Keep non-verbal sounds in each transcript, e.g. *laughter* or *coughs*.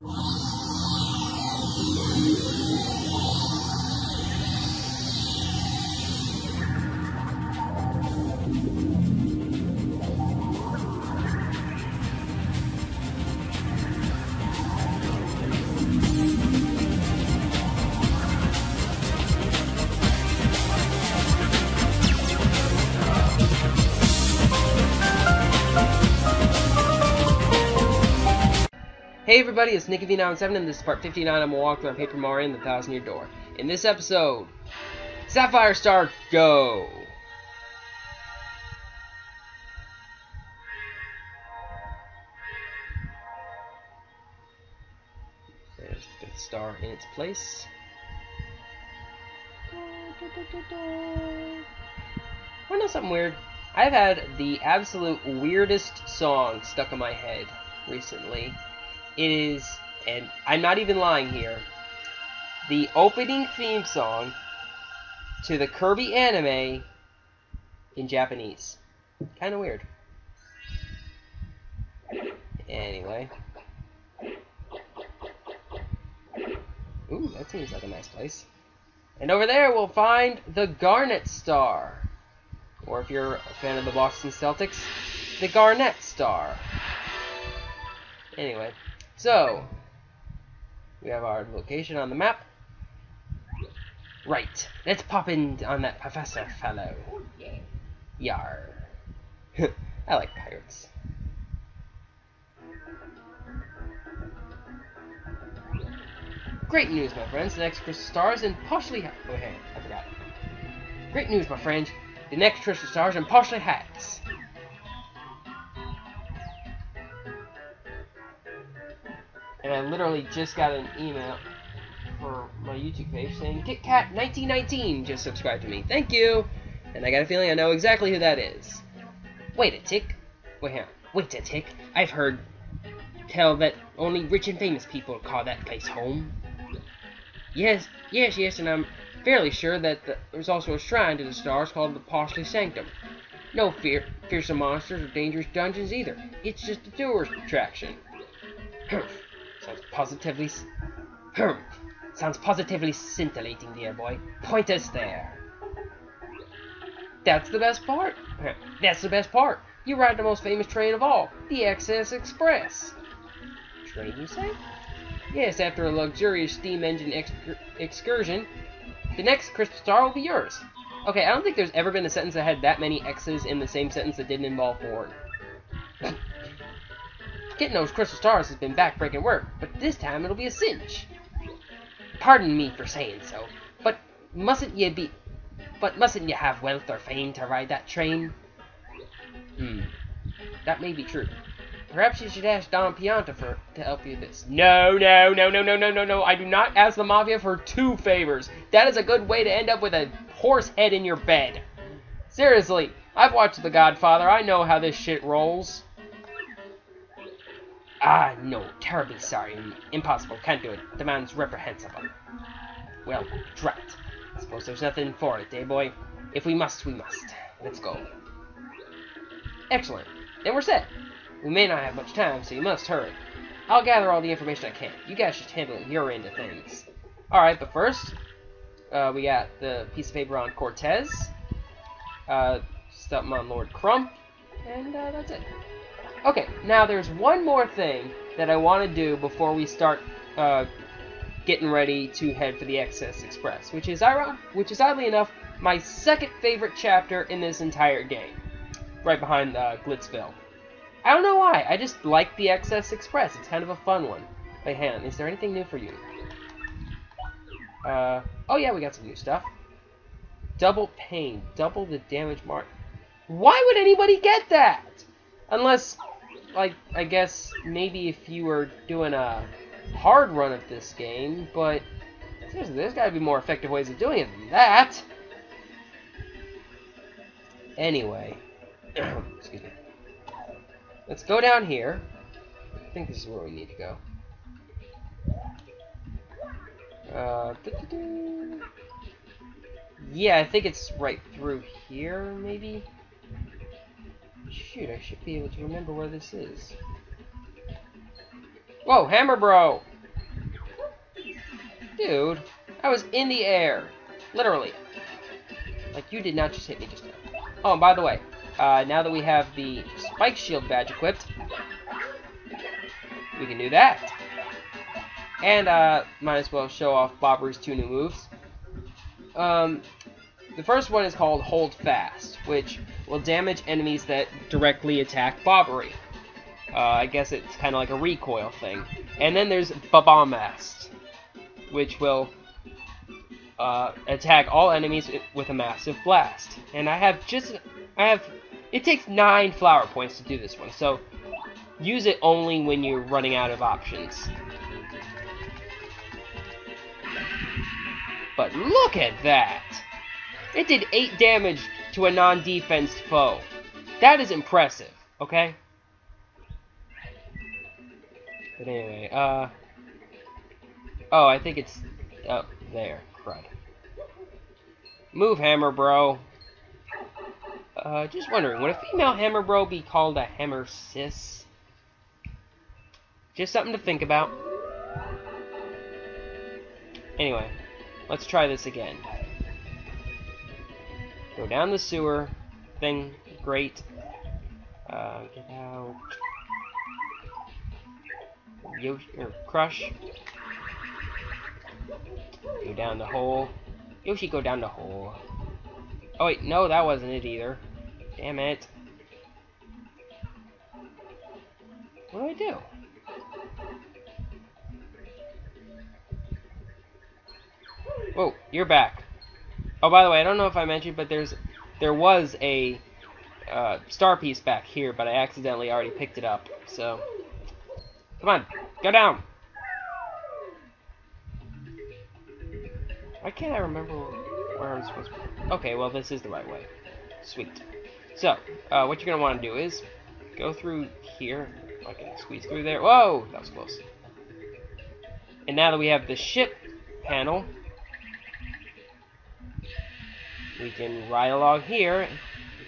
Hey everybody, it's Nicky V97 and this is part 59 of Walkthrough on Paper Mario and the Thousand Year Door. In this episode, Sapphire Star Go! There's the fifth star in its place. Wanna know something weird? I've had the absolute weirdest song stuck in my head recently. It is, and I'm not even lying here, the opening theme song to the Kirby anime in Japanese. Kind of weird. Anyway. Ooh, that seems like a nice place. And over there we'll find the Garnet Star. Or if you're a fan of the Boston Celtics, the Garnett Star. Anyway, so we have our location on the map. Right, let's pop in on that professor fellow. Yar. *laughs* I like pirates. Great news, my friends. The next crystal stars and Poshley. Ha- oh, hey, I forgot. Great news, my friend. The next crystal stars and Poshley Heights. And I literally just got an email for my YouTube page saying KitKat1919 just subscribed to me. Thank you. And I got a feeling I know exactly who that is. Wait a tick. Wait here. Wait a tick. I've heard tell that only rich and famous people call that place home. Yes, yes, yes, and I'm fairly sure that the, there's also a shrine to the stars called the Poshley Sanctum. No fear, fearsome monsters or dangerous dungeons either. It's just a tourist attraction. *clears throat* Sounds positively... *clears throat* Sounds positively scintillating, dear boy. Point us there. That's the best part. *clears throat* That's the best part. You ride the most famous train of all, the Excess Express. Train, you say? Yes, after a luxurious steam engine excur excursion, the next crystal star will be yours. Okay, I don't think there's ever been a sentence that had that many X's in the same sentence that didn't involve Ford. *laughs* Getting those crystal stars has been backbreaking work, but this time it'll be a cinch. Pardon me for saying so, but mustn't you be... But mustn't you have wealth or fame to ride that train? Hmm. That may be true. Perhaps you should ask Don Pianta for to help you this. No, no, no, no, no, no, no, no. I do not ask the Mafia for two favors. That is a good way to end up with a horse head in your bed. Seriously, I've watched The Godfather. I know how this shit rolls. Ah, no. Terribly sorry. Impossible. Can't do it. The man's reprehensible. Well, drat. I suppose there's nothing for it, eh, boy? If we must, we must. Let's go. Excellent. Then we're set. We may not have much time, so you must hurry. I'll gather all the information I can. You guys should handle your end of things. Alright, but first, uh, we got the piece of paper on Cortez, uh, something on Lord Crump, and uh, that's it. Okay, now there's one more thing that I want to do before we start uh, getting ready to head for the Excess Express, which is, which is oddly enough my second favorite chapter in this entire game, right behind uh, Glitzville. I don't know why. I just like the Excess Express. It's kind of a fun one. Wait, hang on. Is there anything new for you? Uh, oh yeah, we got some new stuff. Double pain. Double the damage mark. Why would anybody get that? Unless, like, I guess maybe if you were doing a hard run of this game, but seriously, there's got to be more effective ways of doing it than that. Anyway, *clears throat* excuse me. Let's go down here. I think this is where we need to go. Uh, doo -doo -doo. Yeah, I think it's right through here, maybe? Shoot, I should be able to remember where this is. Whoa, Hammer Bro! Dude, I was in the air. Literally. Like, you did not just hit me just now. Oh, and by the way, uh, now that we have the Spike Shield badge equipped, we can do that. And, uh, might as well show off Bobbery's two new moves. Um, the first one is called Hold Fast, which will damage enemies that directly attack Bobbery. Uh, I guess it's kind of like a recoil thing. And then there's Bombast, which will uh, attack all enemies with a massive blast. And I have just, I have, it takes 9 flower points to do this one, so use it only when you're running out of options. But look at that! It did 8 damage to a non-defensed foe. That is impressive, okay? But anyway, uh... Oh, I think it's... Oh, there. Crud. Move, Hammer Bro. Uh, just wondering, would a female Hammer Bro be called a Hammer Sis? Just something to think about. Anyway, let's try this again. Go down the sewer thing. Great. Uh, get out. Or Crush. Go down the hole. Yoshi, go down the hole. Oh wait, no, that wasn't it either. Damn it. What do I do? Whoa, you're back. Oh, by the way, I don't know if I mentioned, but there's there was a uh, star piece back here, but I accidentally already picked it up. So, come on, go down. Why can't I remember where I'm supposed to be? Okay, well, this is the right way. Sweet. So, uh, what you're going to want to do is go through here. I can squeeze through there. Whoa! That was close. And now that we have the ship panel, we can ride along here and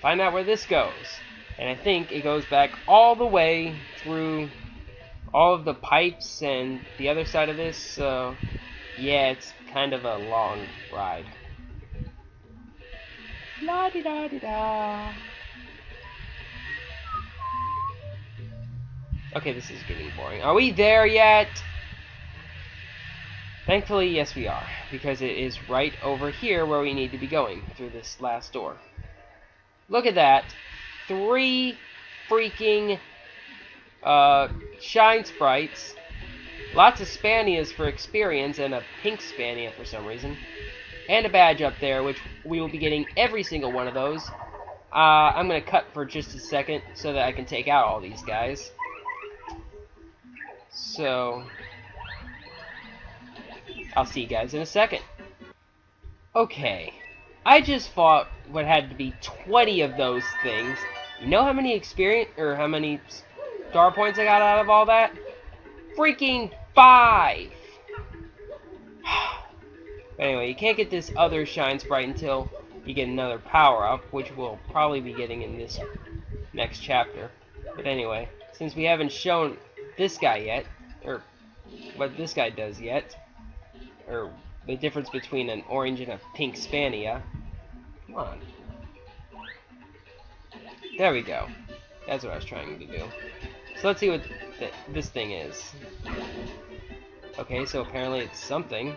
find out where this goes. And I think it goes back all the way through all of the pipes and the other side of this, so yeah, it's kind of a long ride. La di da di da. Okay, this is getting boring. Are we there yet? Thankfully, yes we are, because it is right over here where we need to be going, through this last door. Look at that. Three freaking uh, Shine Sprites, lots of Spanias for experience, and a pink Spania for some reason, and a badge up there, which we will be getting every single one of those. Uh, I'm going to cut for just a second so that I can take out all these guys. So, I'll see you guys in a second. Okay. I just fought what had to be 20 of those things. You know how many experience, or how many star points I got out of all that? Freaking five! *sighs* anyway, you can't get this other Shine Sprite until you get another power-up, which we'll probably be getting in this next chapter. But anyway, since we haven't shown this guy yet, or what this guy does yet, or the difference between an orange and a pink Spania. Come on. There we go. That's what I was trying to do. So let's see what th this thing is. Okay, so apparently it's something.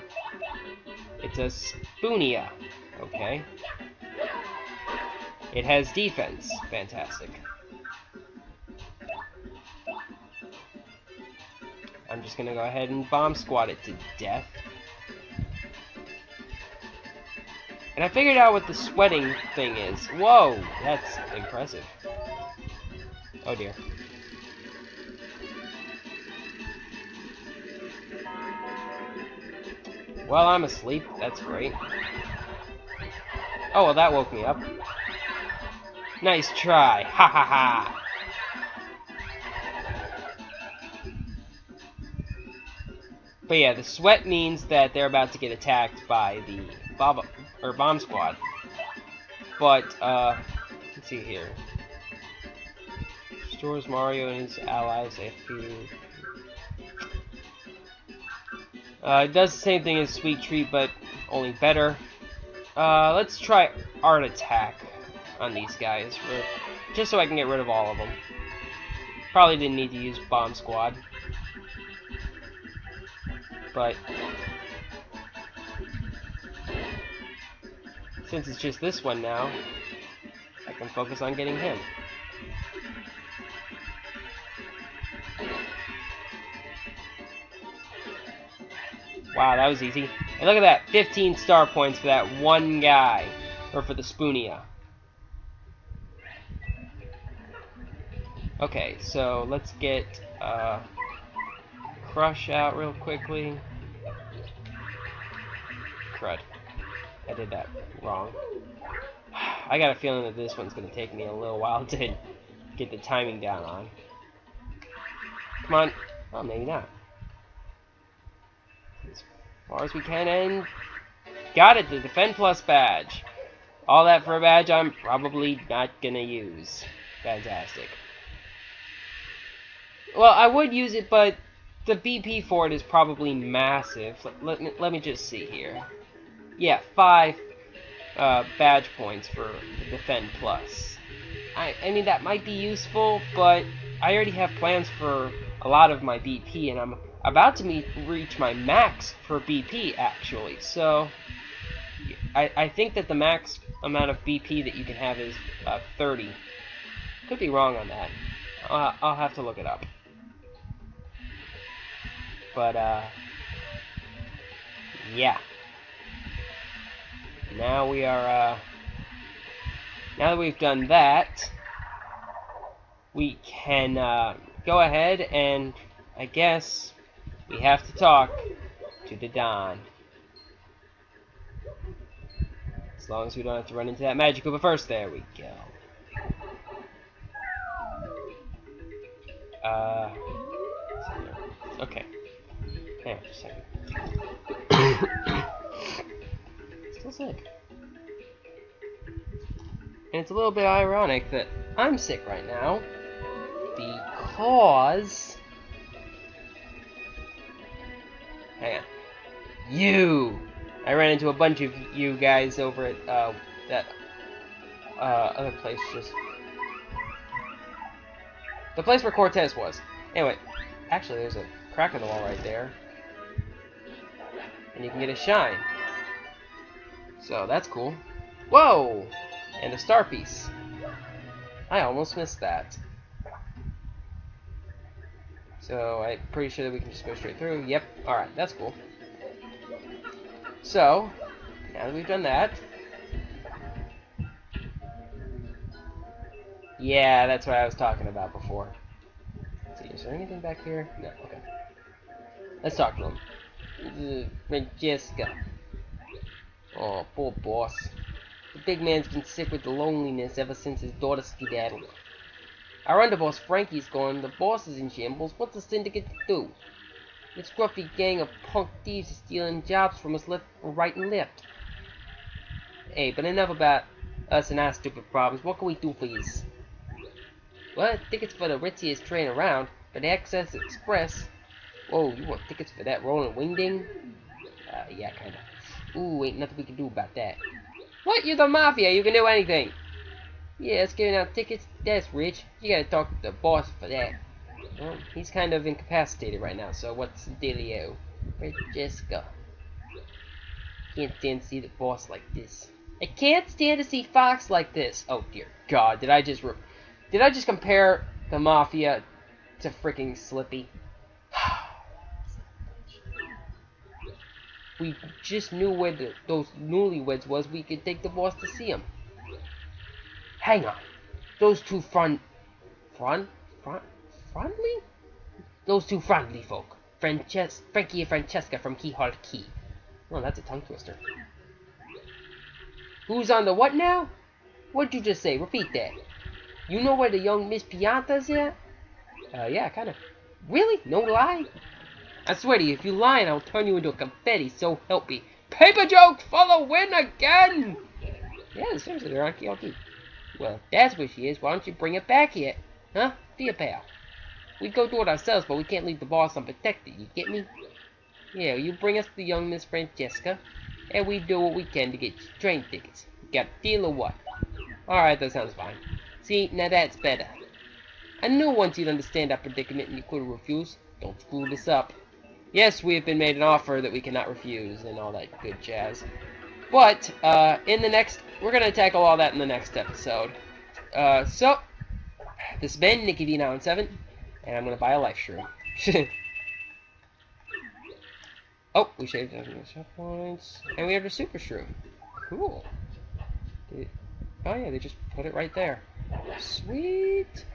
It's a Spunia. Okay. It has defense. Fantastic. I'm just gonna go ahead and bomb squad it to death. And I figured out what the sweating thing is. Whoa, that's impressive. Oh dear. Well, I'm asleep. That's great. Oh, well, that woke me up. Nice try. *laughs* Ha ha ha. But yeah, the sweat means that they're about to get attacked by the Bob or Bomb Squad. But uh, let's see here. Stores Mario and his allies after. Uh, it does the same thing as Sweet Treat, but only better. Uh, let's try Art Attack on these guys, for, just so I can get rid of all of them. Probably didn't need to use Bomb Squad. But... Since it's just this one now, I can focus on getting him. Wow, that was easy. And look at that, 15 star points for that one guy. Or for the Spunia. Okay, so let's get uh, Crush out real quickly. Crud. I did that wrong. I got a feeling that this one's going to take me a little while *laughs* to get the timing down on. Come on. Oh, maybe not As far as we can, and got it, the Defend Plus badge. All that for a badge I'm probably not gonna use. Fantastic. Well, I would use it, but the BP for it is probably massive. Let, let, let me just see here. Yeah, five uh, badge points for the Defend Plus. I, I mean, that might be useful, but I already have plans for a lot of my BP, and I'm about to meet, reach my max for BP, actually. So, I, I think that the max amount of BP that you can have is uh, 30. Could be wrong on that. Uh, I'll have to look it up. But, uh, yeah. Now we are, uh, now that we've done that, we can, uh, go ahead and, I guess, we have to talk to the Don. As long as we don't have to run into that magic but first. There we go. Uh, okay. Hang on just a second. *coughs* *coughs* Sick. And it's a little bit ironic that I'm sick right now because Hang on. You! I ran into a bunch of you guys over at uh, that uh, other place just... The place where Cortez was. Anyway, actually there's a crack in the wall right there. And you can get a shine. So that's cool. Whoa! And a star piece. I almost missed that. So I'm pretty sure that we can just go straight through. Yep. Alright, that's cool. So, now that we've done that... Yeah, that's what I was talking about before. See, is there anything back here? No, okay. Let's talk to him. Francesca. Oh, poor boss. The big man's been sick with the loneliness ever since his daughter skedaddled. Our underboss Frankie's gone, the boss is in shambles, what's the syndicate to do? This scruffy gang of punk thieves is stealing jobs from us left, right and left. Hey, but enough about us and our stupid problems. What can we do for yous? Well, tickets for the ritziest train around, for the Excess Express. Whoa, you want tickets for that rolling wingding? Uh, yeah, kinda. Ooh, ain't nothing we can do about that. What? You're the Mafia, you can do anything! Yeah, it's giving out tickets. That's rich. You gotta talk to the boss for that. Well, he's kind of incapacitated right now, so what's the dealio? Where's Jessica? Can't stand to see the boss like this. I can't stand to see Fox like this. Oh dear God, did I just did I just compare the Mafia to freaking Slippy? We just knew where the, those newlyweds was. We could take the boss to see him. Hang on. Those two front... Front? Front? Friendly? Those two friendly folk. Frances Frankie and Francesca from Keelhaul Key. Oh, that's a tongue twister. Who's on the what now? What'd you just say? Repeat that. You know where the young Miss Pianta's at? Uh, yeah, kind of. Really? No lie? I swear to you, if you lie, and I'll turn you into a confetti, so help me. Paper jokes for the win again! Yeah, seriously, they're on Key. Well, if that's where she is. Why don't you bring it back here? Huh? Be a pal. We go do it ourselves, but we can't leave the boss unprotected. You get me? Yeah, you bring us the young Miss Francesca, and we do what we can to get train tickets. Got a deal or what? Alright, that sounds fine. See, now that's better. I knew once you'd understand our predicament and you couldn't refuse. Don't screw this up. Yes, we have been made an offer that we cannot refuse and all that good jazz. But, uh, in the next, we're going to tackle all that in the next episode. Uh, so, this has been Nicky D97, and I'm going to buy a life shroom. *laughs* oh, we shaved our points, and we have a super shroom. Cool. Oh yeah, they just put it right there. Sweet.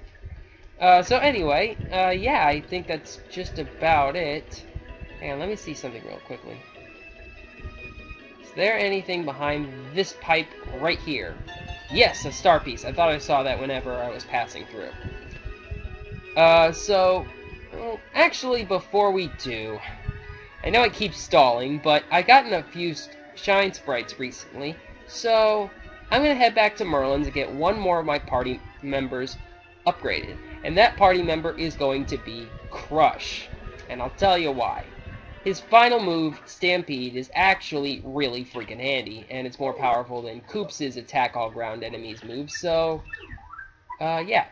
Uh, so anyway, uh, yeah, I think that's just about it. And let me see something real quickly. Is there anything behind this pipe right here? Yes, a star piece. I thought I saw that whenever I was passing through. Uh, so, well, actually, before we do, I know it keeps stalling, but I've gotten a few shine sprites recently, so I'm gonna head back to Merlon's and get one more of my party members upgraded, and that party member is going to be Crush, and I'll tell you why. His final move, Stampede, is actually really freaking handy, and it's more powerful than Koops' attack all ground enemies move, so, uh, yeah.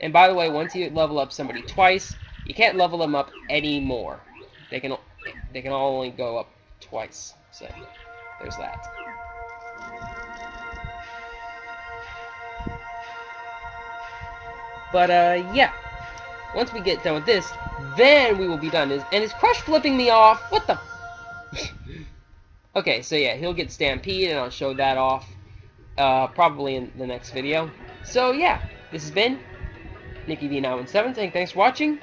And by the way, once you level up somebody twice, you can't level them up anymore. They can, they can only go up twice, so there's that. But, uh, yeah. Once we get done with this, then we will be done. And is Crush flipping me off? What the... *laughs* okay, so yeah, he'll get Stampede, and I'll show that off uh, probably in the next video. So, yeah, this has been Nicky V917 saying thanks for watching.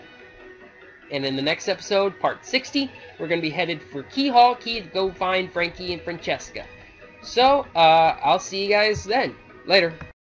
And in the next episode, part 60, we're going to be headed for Keelhaul Key to go find Frankie and Francesca. So, uh, I'll see you guys then. Later.